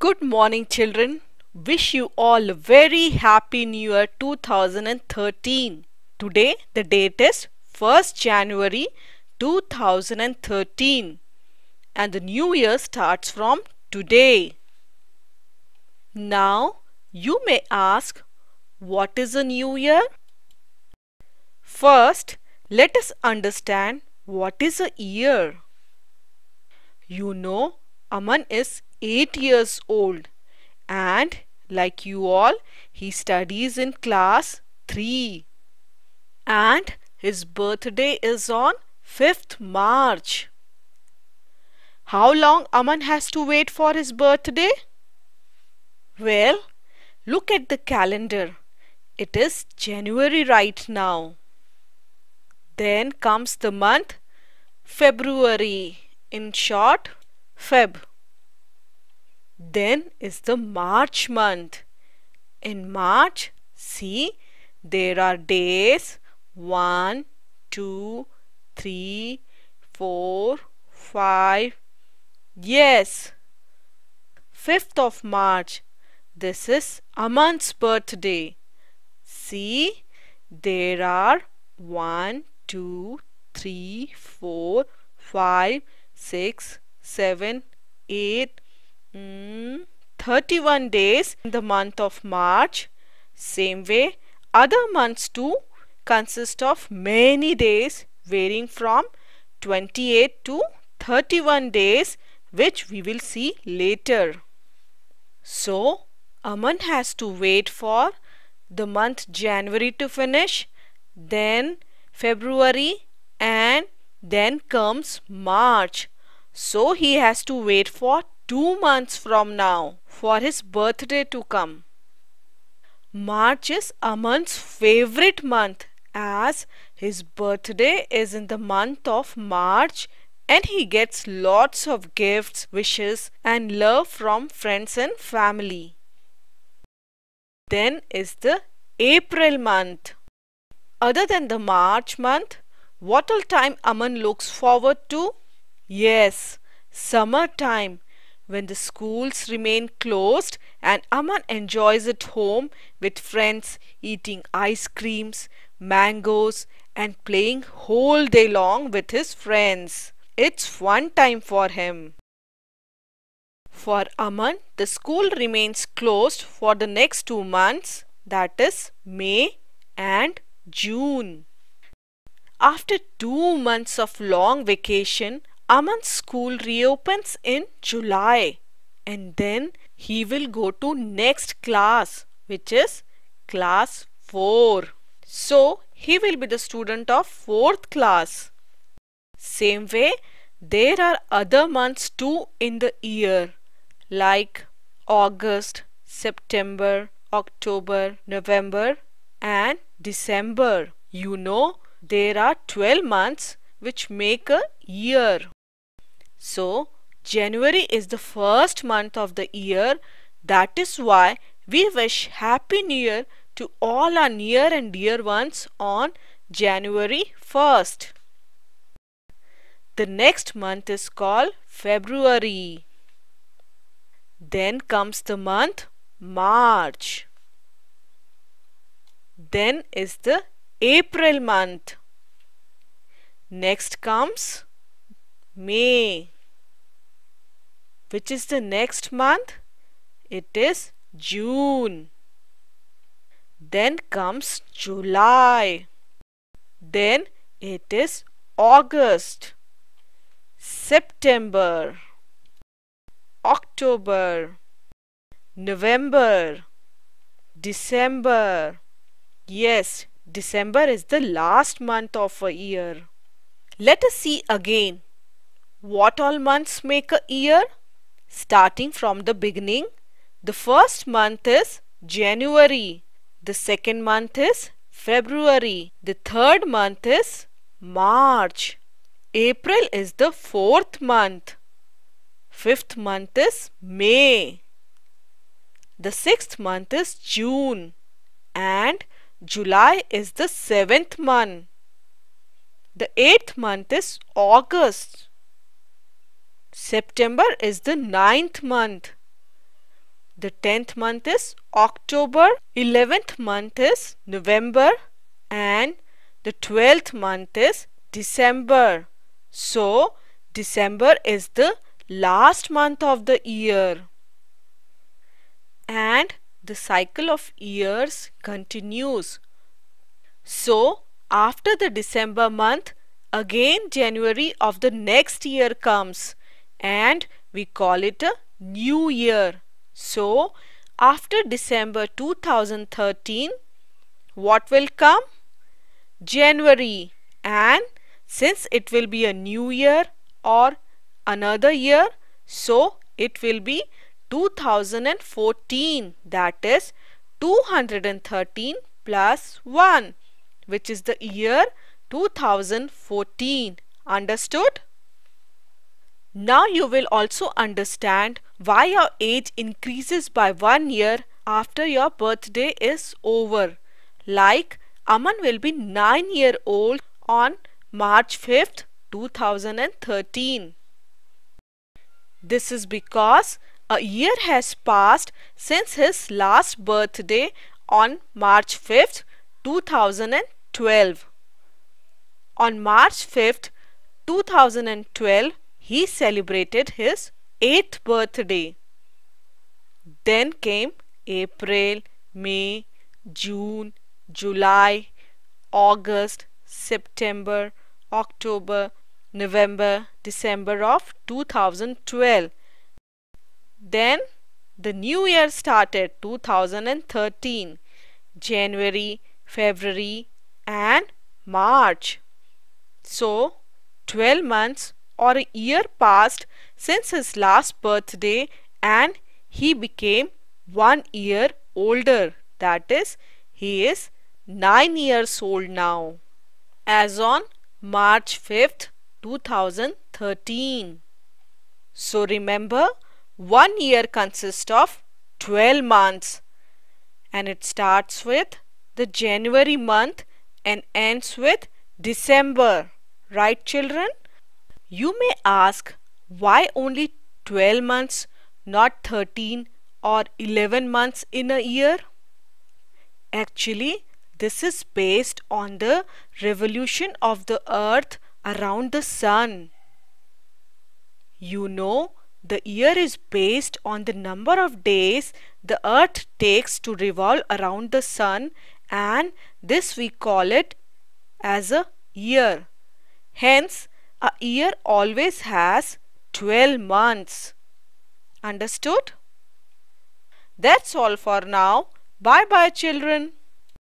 Good morning, children. Wish you all a very happy new year 2013. Today, the date is 1st January 2013, and the new year starts from today. Now, you may ask, what is a new year? First, let us understand what is a year. You know, Aman is 8 years old and like you all, he studies in class 3 and his birthday is on 5th March. How long Aman has to wait for his birthday? Well, look at the calendar. It is January right now. Then comes the month February. In short, Feb. Then is the March month. In March, see, there are days 1, 2, 3, 4, 5. Yes, 5th of March. This is Aman's birthday. See, there are 1, 2, 3, 4, 5, 6, 7, 8, mm, 31 days in the month of March. Same way, other months too consist of many days varying from 28 to 31 days which we will see later. So, Aman has to wait for the month January to finish, then February and then comes March. So he has to wait for two months from now for his birthday to come. March is Aman's favorite month as his birthday is in the month of March and he gets lots of gifts, wishes and love from friends and family. Then is the April month. Other than the March month, what all time Aman looks forward to? Yes, summer time when the schools remain closed and Aman enjoys at home with friends eating ice creams, mangoes and playing whole day long with his friends. It's fun time for him. For Aman, the school remains closed for the next two months that is May and June. After two months of long vacation, Aman's school reopens in July and then he will go to next class which is class 4. So he will be the student of 4th class. Same way there are other months too in the year like August, September, October, November and December. You know, there are 12 months which make a year. So, January is the first month of the year. That is why we wish Happy New Year to all our near and dear ones on January 1st. The next month is called February. Then comes the month March. Then is the April month. Next comes May. Which is the next month? It is June. Then comes July. Then it is August. September. October. November. December. Yes, December is the last month of a year. Let us see again what all months make a year. Starting from the beginning, the first month is January, the second month is February, the third month is March, April is the fourth month, fifth month is May, the sixth month is June, and July is the seventh month. The eighth month is August. September is the ninth month. the 10th month is October, 11th month is November and the 12th month is December. So, December is the last month of the year. And the cycle of years continues. So, after the December month, again January of the next year comes and we call it a new year. So, after December 2013, what will come? January and since it will be a new year or another year, so it will be 2014 that is 213 plus 1 which is the year 2014 understood now you will also understand why your age increases by one year after your birthday is over. Like Aman will be 9 year old on March 5th, 2013. This is because a year has passed since his last birthday on March 5th, 2012. On March 5th, 2012, he celebrated his 8th birthday. Then came April, May, June, July, August, September, October, November, December of 2012. Then the new year started 2013, January, February and March. So 12 months or a year passed since his last birthday and he became one year older. That is, he is 9 years old now. As on March 5th, 2013. So remember, one year consists of 12 months and it starts with the January month and ends with December. Right children? You may ask why only 12 months, not 13 or 11 months in a year? Actually, this is based on the revolution of the earth around the sun. You know, the year is based on the number of days the earth takes to revolve around the sun and this we call it as a year. Hence, a year always has 12 months. Understood? That's all for now. Bye bye children.